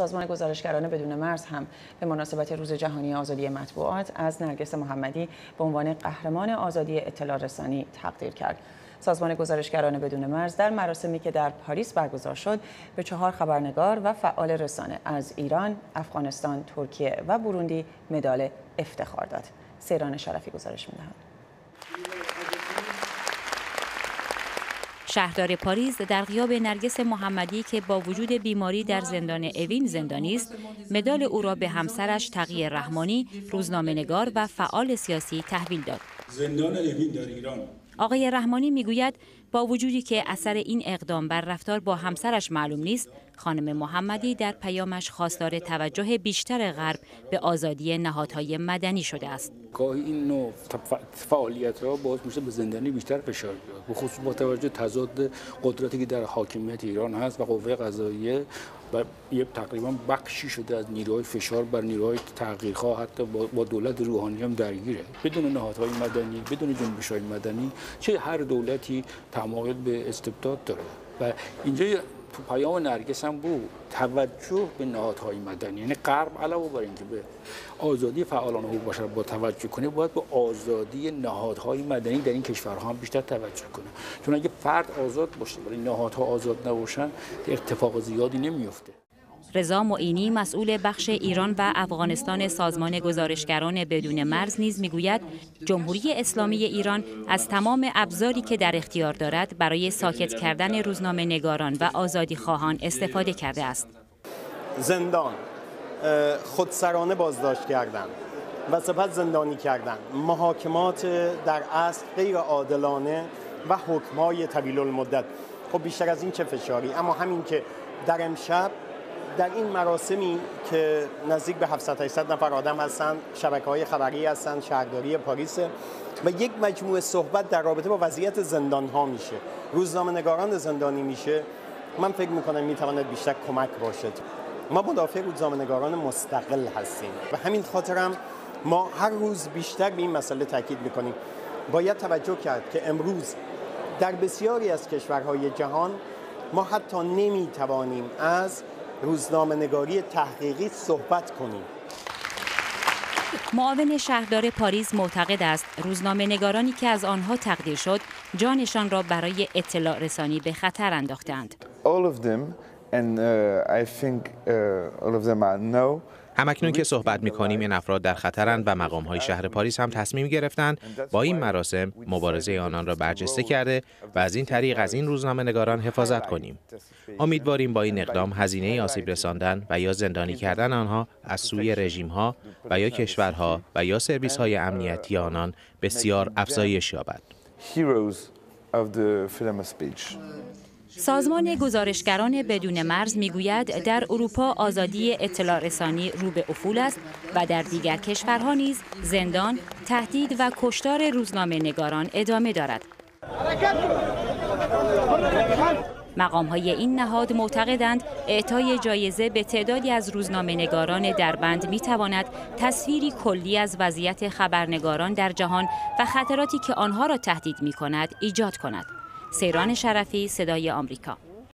سازمان گزارشگران بدون مرز هم به مناسبت روز جهانی آزادی مطبوعات از نرگس محمدی به عنوان قهرمان آزادی اطلاع رسانی تقدیر کرد. سازمان گزارشگران بدون مرز در مراسمی که در پاریس برگزار شد به چهار خبرنگار و فعال رسانه از ایران، افغانستان، ترکیه و بوروندی مدال افتخار داد. سیران شرفی گزارش می‌دهد. شهردار پاریس در غیاب نرگس محمدی که با وجود بیماری در زندان اوین زندانی است مدال او را به همسرش تقی رحمانی روزنامه‌نگار و فعال سیاسی تحویل داد. زندان اوین در ایران آقای رحمانی می‌گوید با وجودی که اثر این اقدام بر رفتار با همسرش معلوم نیست خانم محمدی در پیامش خواستار توجه بیشتر غرب به آزادی نهادهای مدنی شده است. گاهی این نوع فعالیت ها باعث میشه به زندانی بیشتر فشار بیاد به با توجه تضاد قدرتی که در حاکمیت ایران هست و قوه قضاییه و یه تقریبا بخشی شده از نیروهای فشار بر نیروهای تغییرخواه حتی با دولت روحانی هم درگیره. بدون نهادهای مدنی بدون جنبش های مدنی چه هر دولتی تمایل به استبداد داره. و اینجا تو پیام نرگس هم بود. توجه به نهادهای مدنی. یعنی غرب علاوه بر اینکه به آزادی فعالان حقوق بشر با توجه کنه باید به آزادی نهادهای مدنی در این کشورها هم بیشتر توجه کنه. چون اگه فرد آزاد باشه ولی نهادها آزاد نباشن اتفاق زیادی نمیفته رضا معینی مسئول بخش ایران و افغانستان سازمان گزارشگران بدون مرز نیز می‌گوید جمهوری اسلامی ایران از تمام ابزاری که در اختیار دارد برای ساکت کردن روزنامه نگاران و آزادی خواهان استفاده کرده است. زندان خودسرانه بازداشت کردن و سپس زندانی کردن محاکمات در اصل غیر عادلانه و حکمای طویل المدت. خب بیشتر از این چه فشاری؟ اما همین که در امشب در این مراسمی که نزدیک به 700 800 نفر آدم هستن شبکه های خبری هستن شهرداری پاریس و یک مجموعه صحبت در رابطه با وضعیت زندان ها میشه. روزنامه نگاران زندانی میشه. من فکر می‌کنم می‌تواند بیشتر کمک باشد. ما مدافع روزنامه نگاران مستقل هستیم. و همین خاطرم ما هر روز بیشتر به این مسئله تاکید می‌کنیم. باید توجه کرد که امروز در بسیاری از کشورهای جهان ما حتی نمی‌توانیم از روزنامه نگاری تحقیقی صحبت کنیم معاون شهردار پاریس معتقد است روزنامه نگارانی که از آنها تقدیر شد جانشان را برای اطلاع رسانی به خطر انداختند. All of them and uh, I think uh, all of them are no. همکنون که صحبت می کنیم این افراد در خطرند و مقام های شهر پاریس هم تصمیم گرفتند با این مراسم مبارزه آنان را برجسته کرده و از این طریق از این روزنامه نگاران حفاظت کنیم. امیدواریم با این اقدام هزینه آسیب رساندن و یا زندانی کردن آنها از سوی رژیم ها و یا کشورها و یا سرویس های امنیتی آنان بسیار افزایش یابد. سازمان گزارشگران بدون مرز می‌گوید در اروپا آزادی اطلاع رسانی رو به افول است و در دیگر کشورها نیز زندان، تهدید و کشتار روزنامه نگاران ادامه دارد. مقام های این نهاد معتقدند اعطای جایزه به تعدادی از روزنامه نگاران در بند می تواند تصویری کلی از وضعیت خبرنگاران در جهان و خطراتی که آنها را تهدید می کند ایجاد کند. سیران شرفی صدای آمریکا.